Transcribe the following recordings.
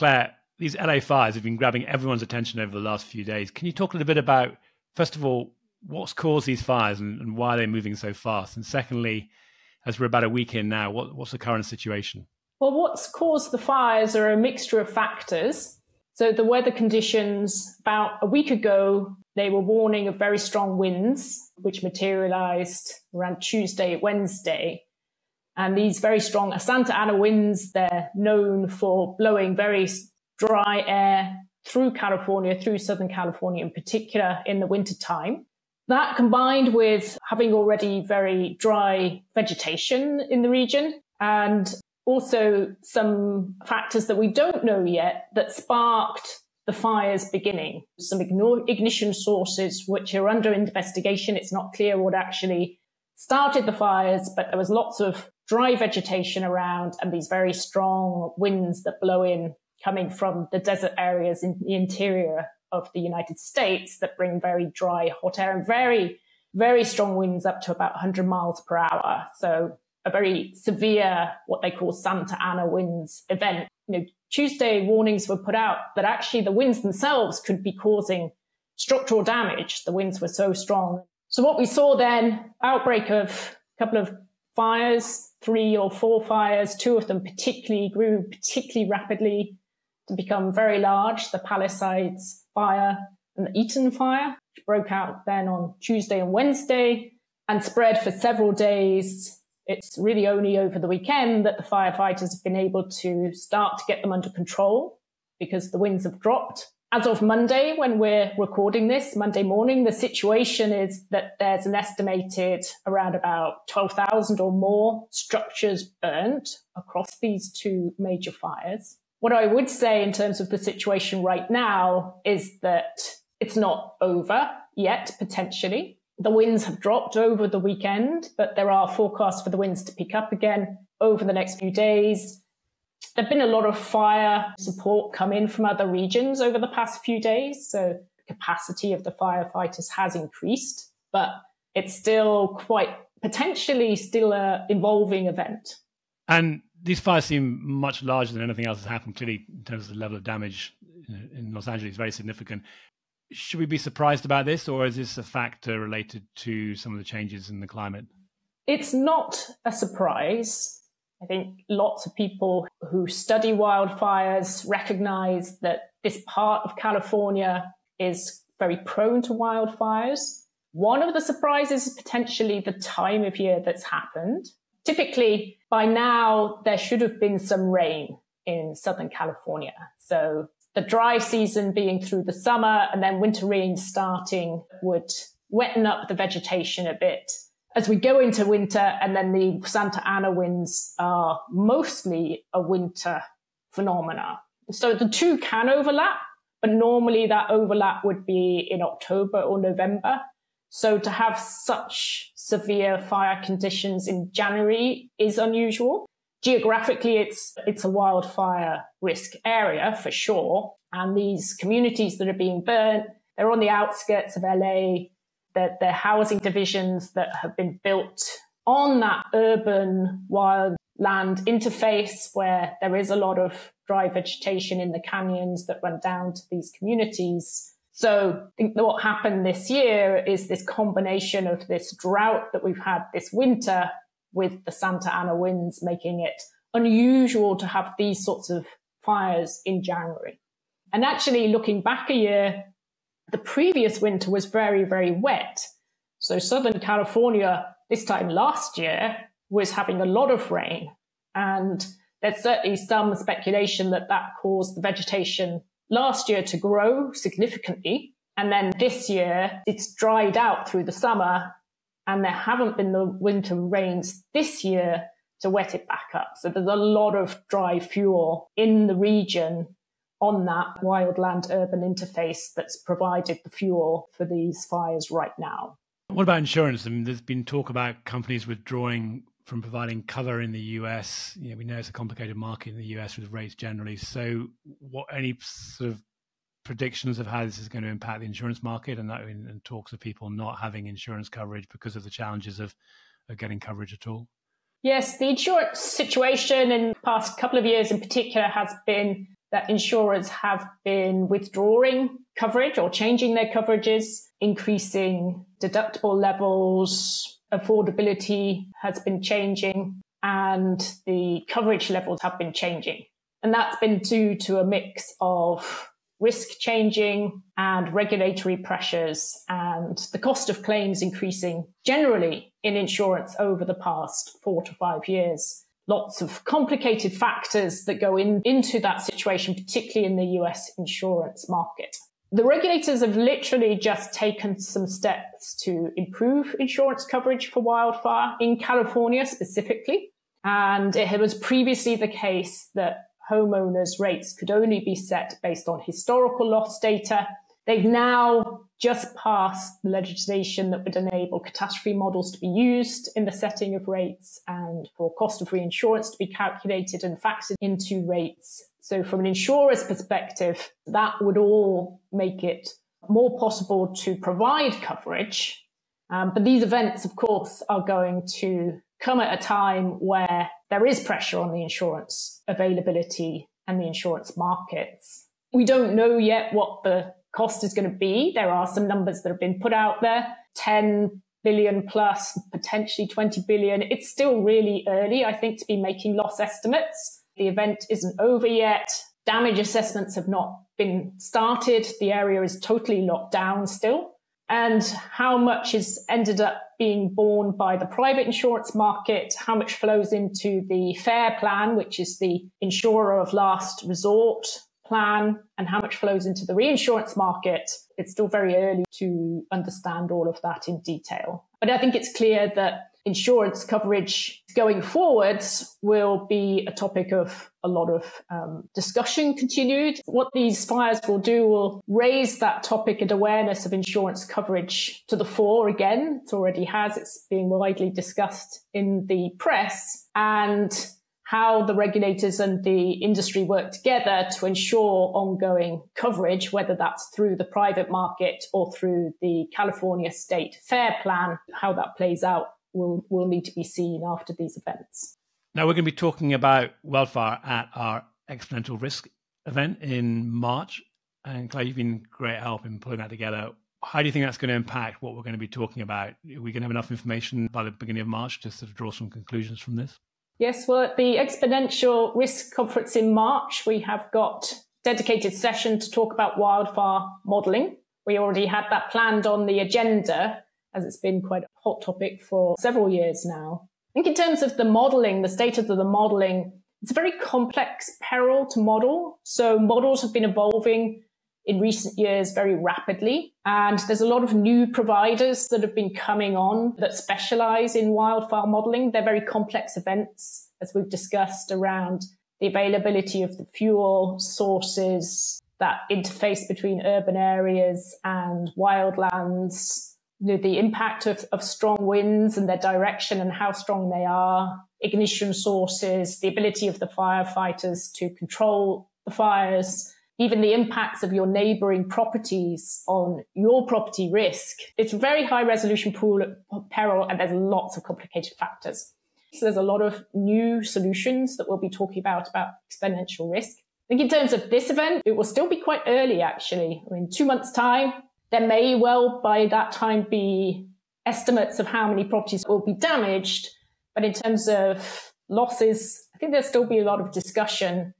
Claire, these LA fires have been grabbing everyone's attention over the last few days. Can you talk a little bit about, first of all, what's caused these fires and, and why they're moving so fast? And secondly, as we're about a week in now, what, what's the current situation? Well, what's caused the fires are a mixture of factors. So the weather conditions about a week ago, they were warning of very strong winds, which materialized around Tuesday, Wednesday. And these very strong Santa Ana winds, they're known for blowing very dry air through California, through Southern California in particular in the wintertime. That combined with having already very dry vegetation in the region and also some factors that we don't know yet that sparked the fire's beginning. Some ignition sources which are under investigation. It's not clear what actually started the fires, but there was lots of dry vegetation around and these very strong winds that blow in coming from the desert areas in the interior of the United States that bring very dry, hot air and very, very strong winds up to about 100 miles per hour. So a very severe, what they call Santa Ana winds event. You know, Tuesday warnings were put out that actually the winds themselves could be causing structural damage. The winds were so strong. So what we saw then, outbreak of a couple of fires, three or four fires, two of them particularly grew particularly rapidly to become very large. The Palisades fire and the Eaton fire, which broke out then on Tuesday and Wednesday and spread for several days it's really only over the weekend that the firefighters have been able to start to get them under control because the winds have dropped. As of Monday, when we're recording this, Monday morning, the situation is that there's an estimated around about 12,000 or more structures burnt across these two major fires. What I would say in terms of the situation right now is that it's not over yet, potentially. The winds have dropped over the weekend, but there are forecasts for the winds to pick up again over the next few days. There've been a lot of fire support come in from other regions over the past few days. So the capacity of the firefighters has increased, but it's still quite potentially still a involving event. And these fires seem much larger than anything else that's happened. Clearly, in terms of the level of damage in Los Angeles, very significant should we be surprised about this, or is this a factor related to some of the changes in the climate? It's not a surprise. I think lots of people who study wildfires recognize that this part of California is very prone to wildfires. One of the surprises is potentially the time of year that's happened. Typically, by now, there should have been some rain in Southern California. So the dry season being through the summer and then winter rains starting would wetten up the vegetation a bit. As we go into winter and then the Santa Ana winds are mostly a winter phenomena. So the two can overlap, but normally that overlap would be in October or November. So to have such severe fire conditions in January is unusual geographically it's it's a wildfire risk area for sure and these communities that are being burnt they're on the outskirts of LA that they're housing divisions that have been built on that urban wildland interface where there is a lot of dry vegetation in the canyons that run down to these communities so I think what happened this year is this combination of this drought that we've had this winter with the Santa Ana winds making it unusual to have these sorts of fires in January. And actually looking back a year, the previous winter was very, very wet. So Southern California this time last year was having a lot of rain. And there's certainly some speculation that that caused the vegetation last year to grow significantly. And then this year it's dried out through the summer and there haven't been the winter rains this year to wet it back up. So there's a lot of dry fuel in the region on that wildland urban interface that's provided the fuel for these fires right now. What about insurance? I mean, there's been talk about companies withdrawing from providing cover in the US. You know, we know it's a complicated market in the US with rates generally. So, what any sort of predictions of how this is going to impact the insurance market and that and talks of people not having insurance coverage because of the challenges of, of getting coverage at all? Yes, the insurance situation in the past couple of years in particular has been that insurers have been withdrawing coverage or changing their coverages, increasing deductible levels, affordability has been changing, and the coverage levels have been changing. And that's been due to a mix of risk changing and regulatory pressures and the cost of claims increasing generally in insurance over the past four to five years. Lots of complicated factors that go in, into that situation, particularly in the US insurance market. The regulators have literally just taken some steps to improve insurance coverage for wildfire in California specifically. And it was previously the case that homeowners' rates could only be set based on historical loss data. They've now just passed legislation that would enable catastrophe models to be used in the setting of rates and for cost of reinsurance to be calculated and factored into rates. So from an insurer's perspective, that would all make it more possible to provide coverage. Um, but these events, of course, are going to come at a time where there is pressure on the insurance availability and the insurance markets. We don't know yet what the cost is going to be. There are some numbers that have been put out there 10 billion plus, potentially 20 billion. It's still really early, I think, to be making loss estimates. The event isn't over yet. Damage assessments have not been started. The area is totally locked down still and how much is ended up being borne by the private insurance market, how much flows into the FAIR plan, which is the insurer of last resort plan, and how much flows into the reinsurance market. It's still very early to understand all of that in detail. But I think it's clear that insurance coverage going forwards will be a topic of a lot of um, discussion continued. What these fires will do will raise that topic and awareness of insurance coverage to the fore again. It already has. It's being widely discussed in the press and how the regulators and the industry work together to ensure ongoing coverage, whether that's through the private market or through the California state fair plan, how that plays out will will need to be seen after these events. Now we're going to be talking about wildfire at our exponential risk event in March, and Claire, you've been great help in pulling that together. How do you think that's going to impact what we're going to be talking about? Are we going to have enough information by the beginning of March to sort of draw some conclusions from this? Yes, well, at the Exponential Risk Conference in March, we have got dedicated session to talk about wildfire modelling. We already had that planned on the agenda, as it's been quite a hot topic for several years now. I think in terms of the modeling, the state of the modeling, it's a very complex peril to model. So models have been evolving in recent years very rapidly. And there's a lot of new providers that have been coming on that specialize in wildfire modeling. They're very complex events, as we've discussed around the availability of the fuel sources, that interface between urban areas and wildlands, you know, the impact of, of strong winds and their direction and how strong they are, ignition sources, the ability of the firefighters to control the fires, even the impacts of your neighboring properties on your property risk. It's very high resolution pool peril and there's lots of complicated factors. So there's a lot of new solutions that we'll be talking about about exponential risk. I think in terms of this event, it will still be quite early actually. I mean, two months time, there may well by that time be estimates of how many properties will be damaged. But in terms of losses, I think there'll still be a lot of discussion.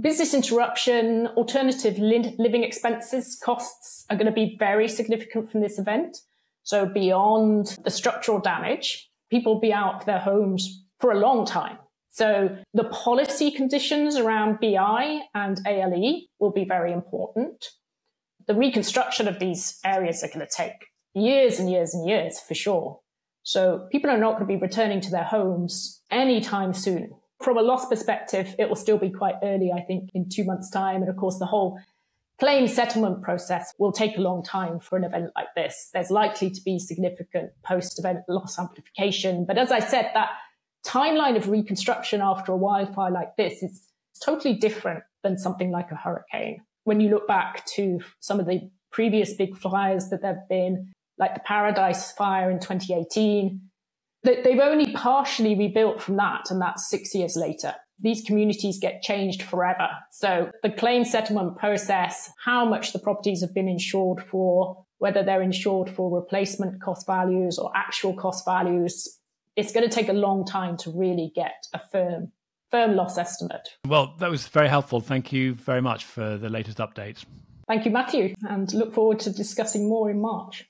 Business interruption, alternative li- living expenses costs are going to be very significant from this event. So beyond the structural damage, people will be out of their homes for a long time. So the policy conditions around BI and ALE will be very important the reconstruction of these areas are going to take years and years and years for sure. So people are not going to be returning to their homes anytime soon. From a loss perspective, it will still be quite early, I think, in two months' time. And of course, the whole claim settlement process will take a long time for an event like this. There's likely to be significant post event loss amplification. But as I said, that timeline of reconstruction after a wildfire like this is totally different than something like a hurricane when you look back to some of the previous big fires that there have been, like the Paradise Fire in 2018, they've only partially rebuilt from that, and that's six years later. these communities get changed forever. So the claim settlement process, how much the properties have been insured for, whether they're insured for replacement cost values or actual cost values, it's going to take a long time to really get a firm firm loss estimate. Well, that was very helpful. Thank you very much for the latest updates. Thank you, Matthew, and look forward to discussing more in March.